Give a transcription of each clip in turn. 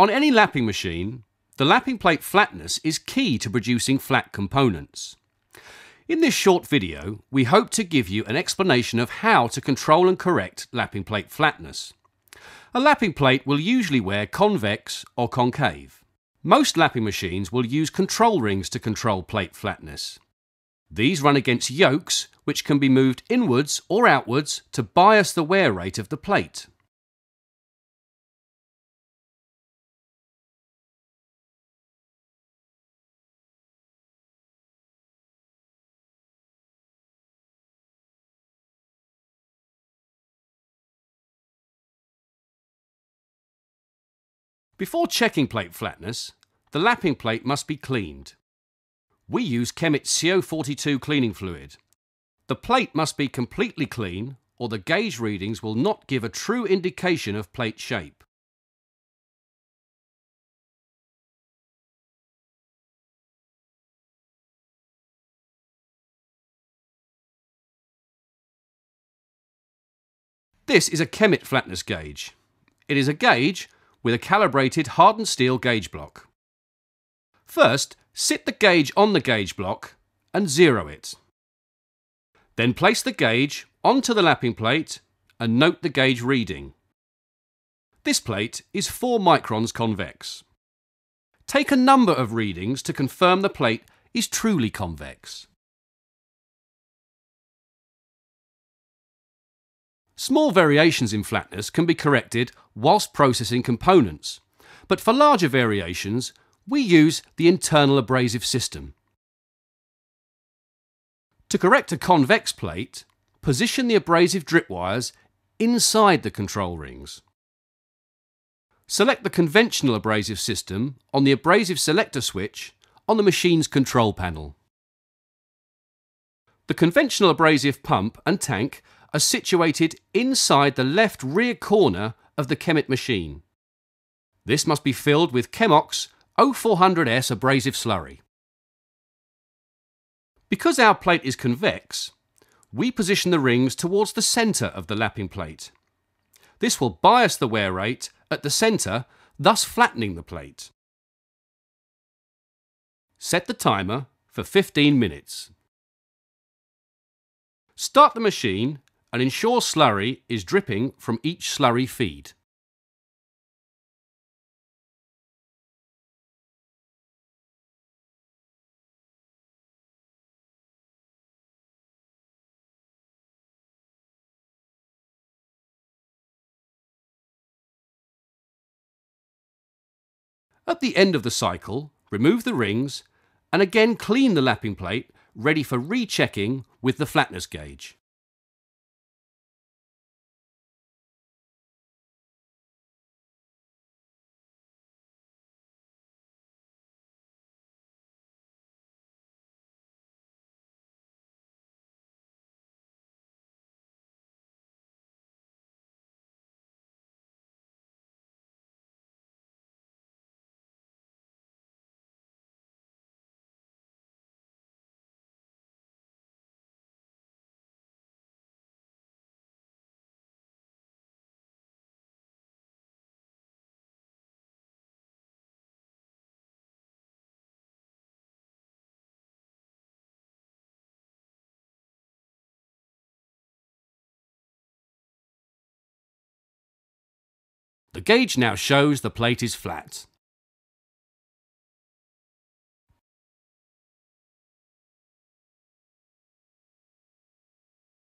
On any lapping machine, the lapping plate flatness is key to producing flat components. In this short video, we hope to give you an explanation of how to control and correct lapping plate flatness. A lapping plate will usually wear convex or concave. Most lapping machines will use control rings to control plate flatness. These run against yokes which can be moved inwards or outwards to bias the wear rate of the plate. Before checking plate flatness, the lapping plate must be cleaned. We use Kemet CO42 cleaning fluid. The plate must be completely clean or the gauge readings will not give a true indication of plate shape. This is a Kemet flatness gauge. It is a gauge with a calibrated hardened steel gauge block. First, sit the gauge on the gauge block and zero it. Then place the gauge onto the lapping plate and note the gauge reading. This plate is 4 microns convex. Take a number of readings to confirm the plate is truly convex. Small variations in flatness can be corrected whilst processing components, but for larger variations, we use the internal abrasive system. To correct a convex plate, position the abrasive drip wires inside the control rings. Select the conventional abrasive system on the abrasive selector switch on the machine's control panel. The conventional abrasive pump and tank are situated inside the left rear corner of the Kemet machine. This must be filled with Kemox 0400S abrasive slurry. Because our plate is convex, we position the rings towards the centre of the lapping plate. This will bias the wear rate at the centre, thus flattening the plate. Set the timer for 15 minutes. Start the machine and ensure slurry is dripping from each slurry feed. At the end of the cycle, remove the rings and again clean the lapping plate ready for rechecking with the flatness gauge. The gauge now shows the plate is flat.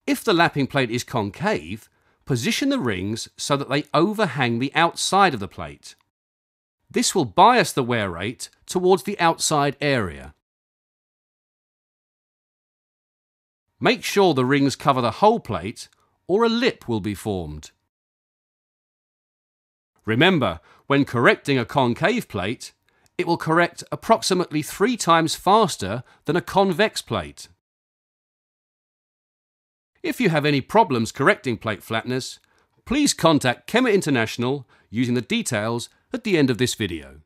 If the lapping plate is concave, position the rings so that they overhang the outside of the plate. This will bias the wear rate towards the outside area. Make sure the rings cover the whole plate or a lip will be formed. Remember, when correcting a concave plate, it will correct approximately three times faster than a convex plate. If you have any problems correcting plate flatness, please contact Kemet International using the details at the end of this video.